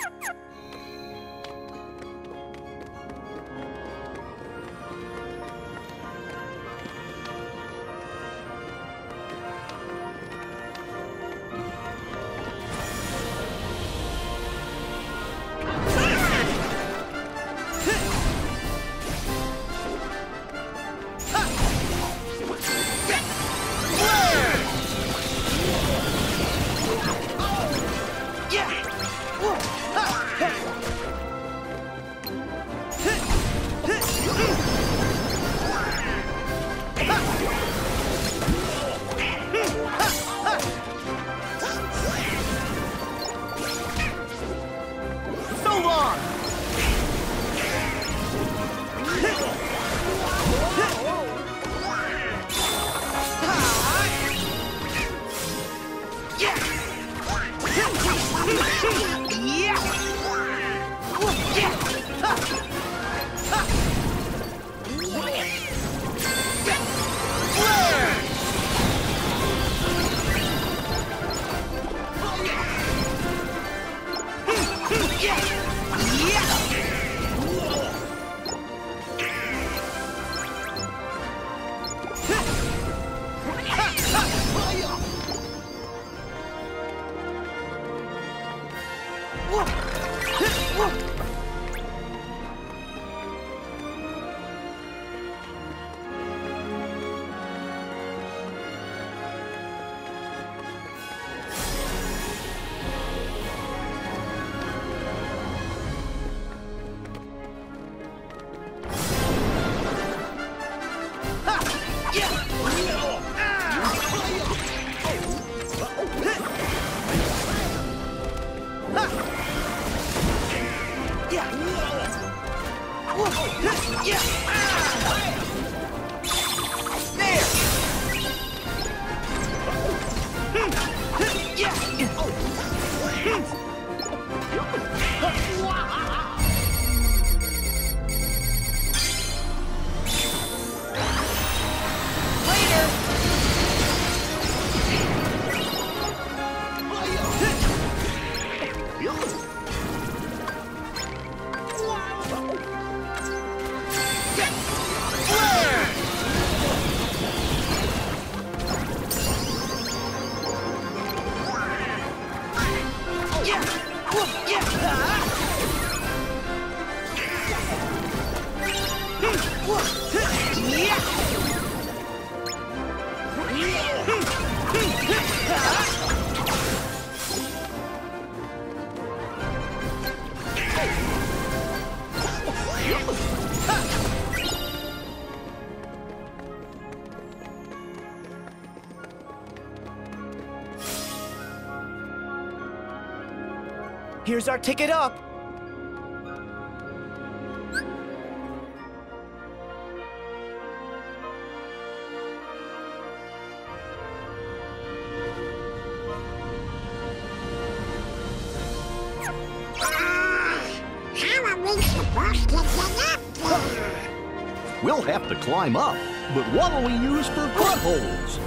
So long! Here's our ticket up. Ah, how are we supposed to get up there? We'll have to climb up, but what'll we use for footholds?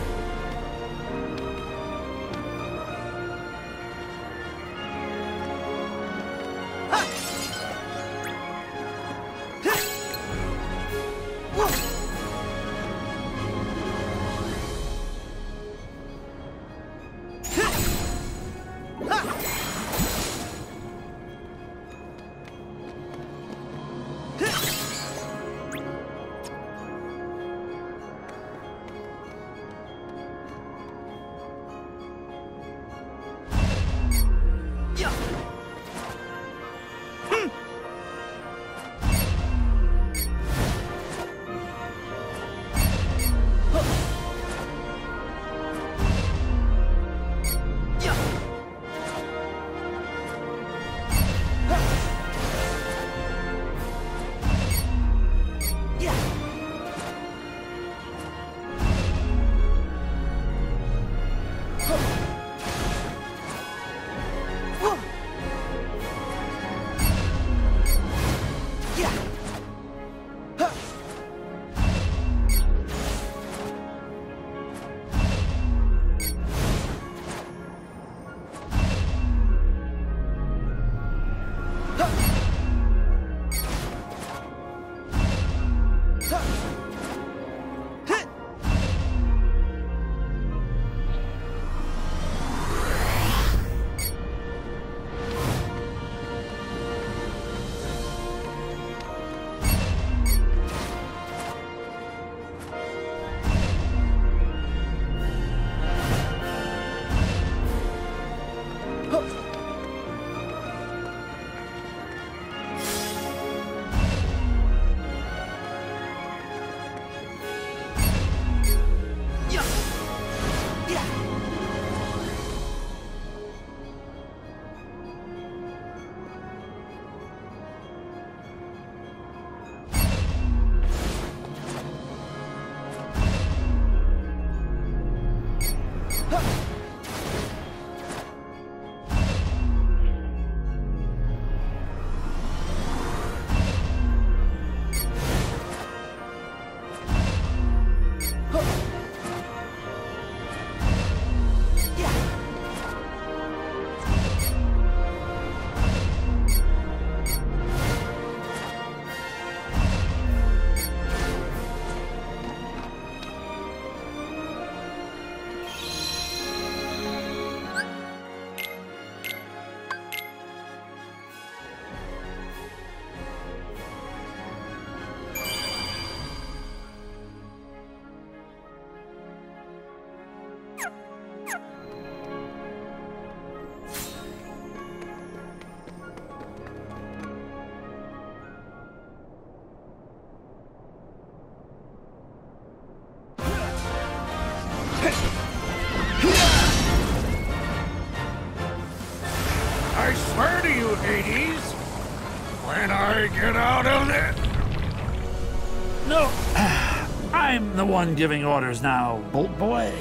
One giving orders now, Bolt Boy.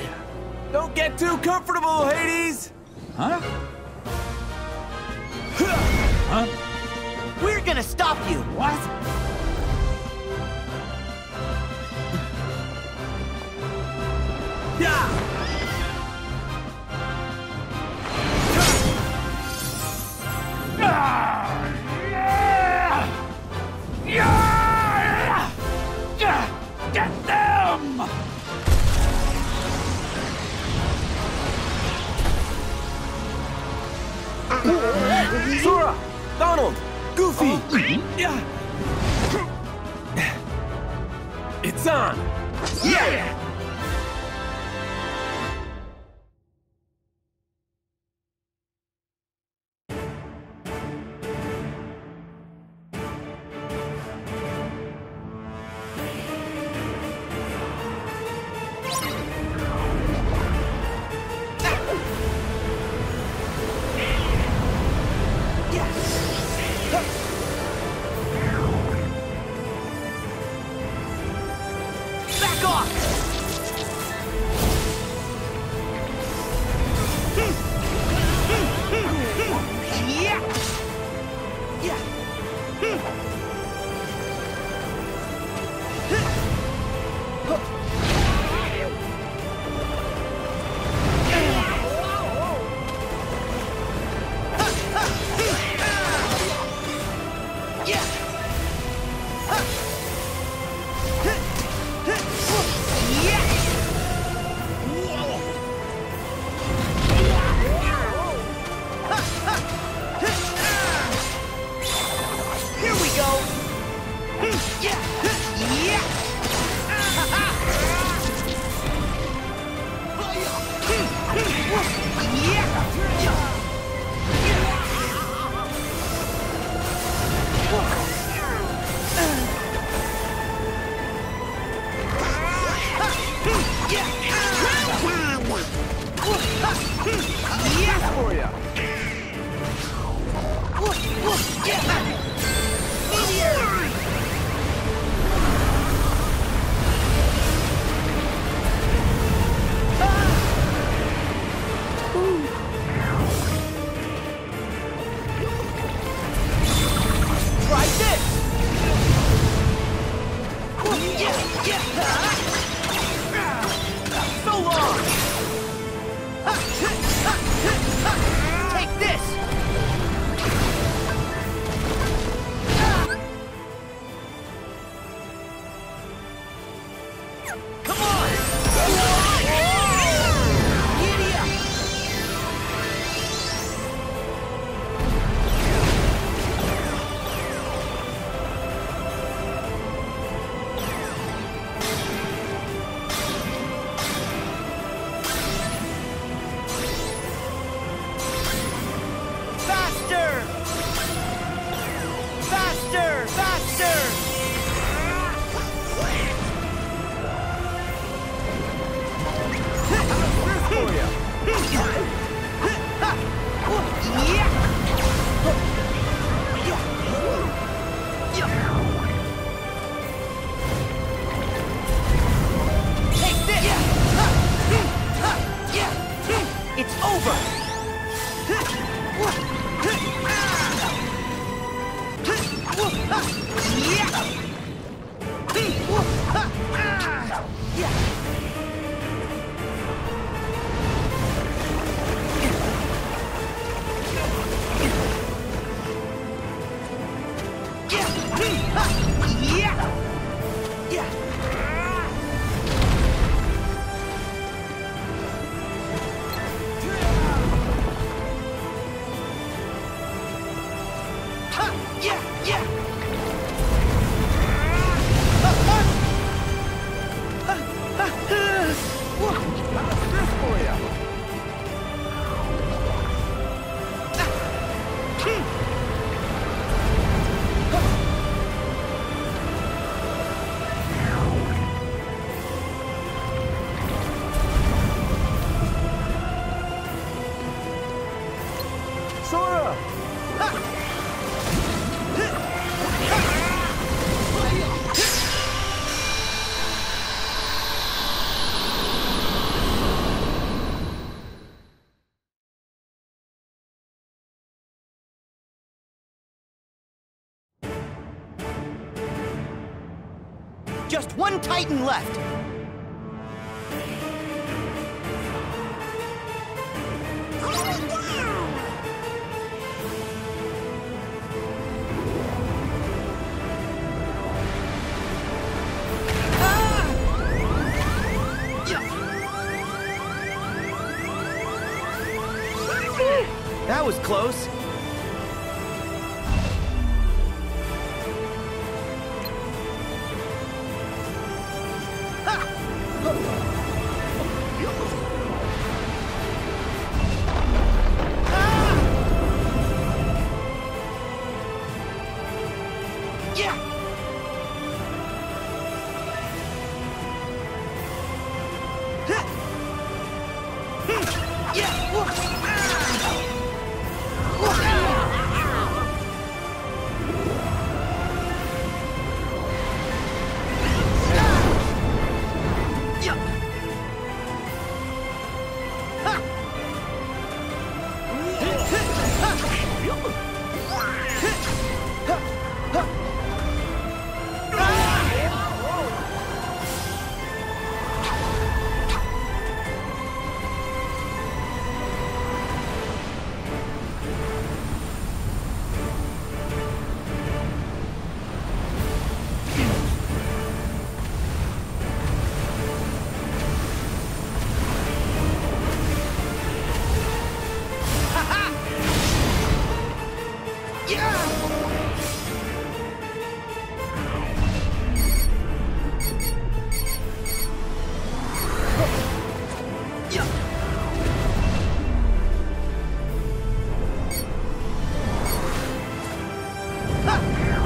Don't get too comfortable, Hades! Huh? Huh? We're gonna stop you! What? Yeah! Ah! Sora! Donald! Goofy! Oh. Yeah! It's on! Yeah! Meteor! Just one Titan left. That was close. Long!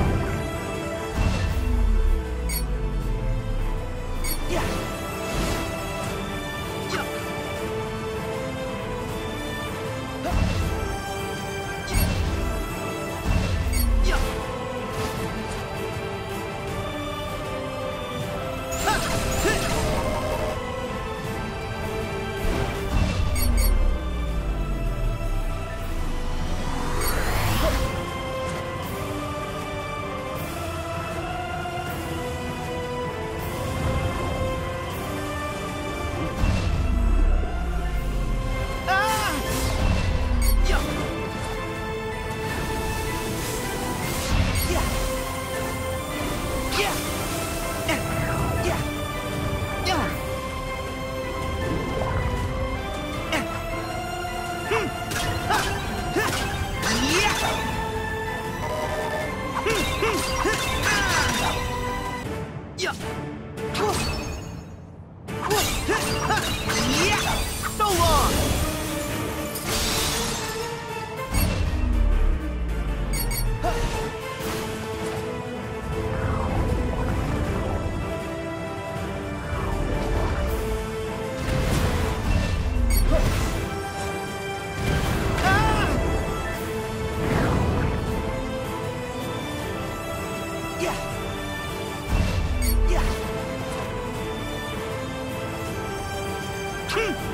There!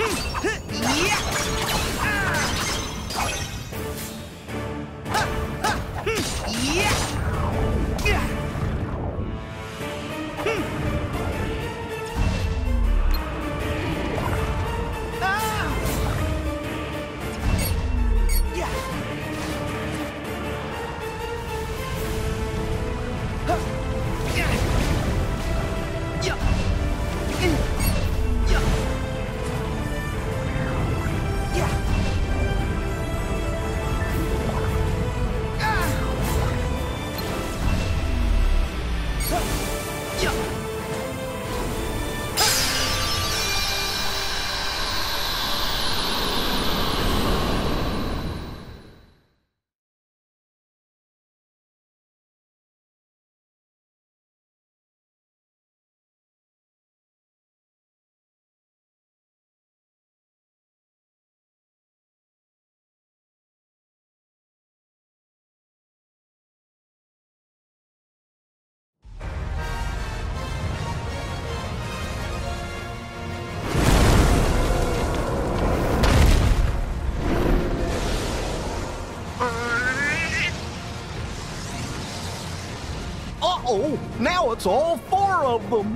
Uh-oh, now it's all four of them.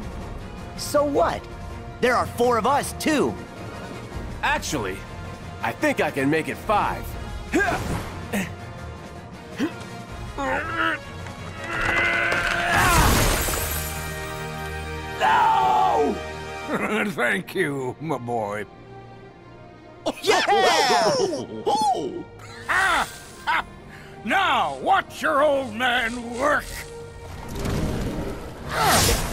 So what? There are four of us, too. Actually, I think I can make it five. No! Thank you, my boy. Yeah! Ah! Now, watch your old man work. Ah!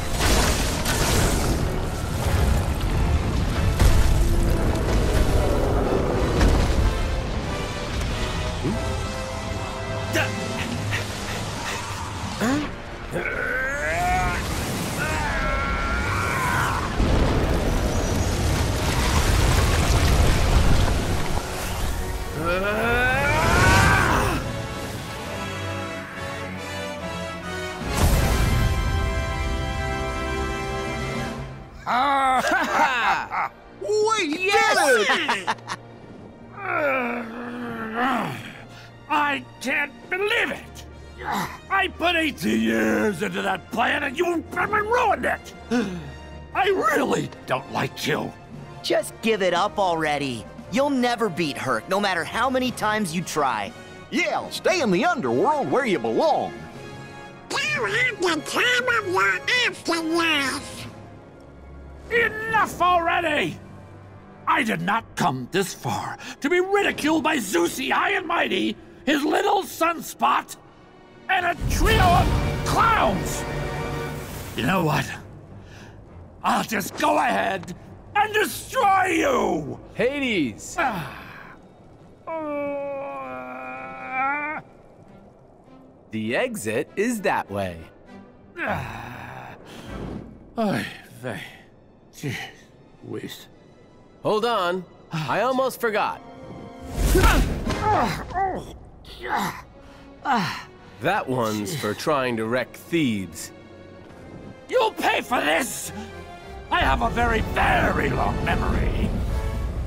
I can't believe it! I put 18 years into that plan and you ruined it! I really don't like you. Just give it up already. You'll never beat Herc, no matter how many times you try. Yeah, stay in the underworld where you belong. You have the time of your afterlife. Enough already! I did not come this far to be ridiculed by Zeusy High and Mighty, his little sunspot, and a trio of clowns! You know what? I'll just go ahead and destroy you! Hades! Uh, The exit is that way. Oy vey. Jeez whiz. Hold on. I almost forgot. That one's for trying to wreck Thebes. You'll pay for this! I have a very, very long memory.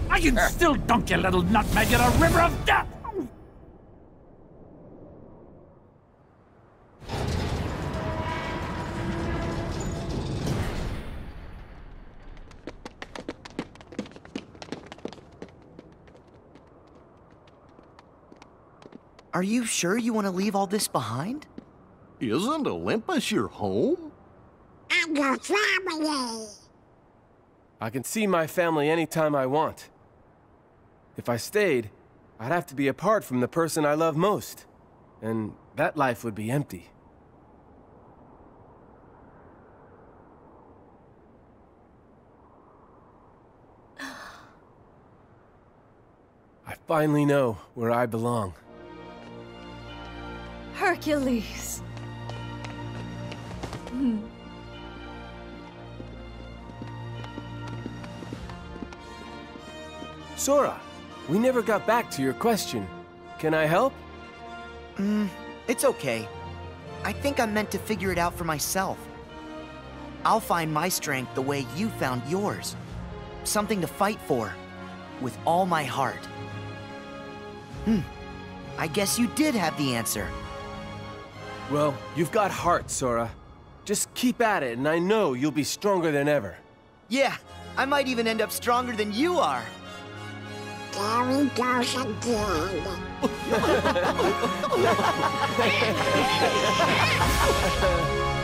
I can still dunk your little nutmeg in a river of death! Are you sure you want to leave all this behind? Isn't Olympus your home? And your family. I can see my family anytime I want. If I stayed, I'd have to be apart from the person I love most. And that life would be empty. I finally know where I belong. Hercules. Sora, we never got back to your question. Can I help? It's okay. I think I'm meant to figure it out for myself. I'll find my strength the way you found yours. Something to fight for. With all my heart. Hmm. I guess you did have the answer. Well, you've got heart, Sora. Just keep at it, and I know you'll be stronger than ever. Yeah, I might even end up stronger than you are. There he goes again.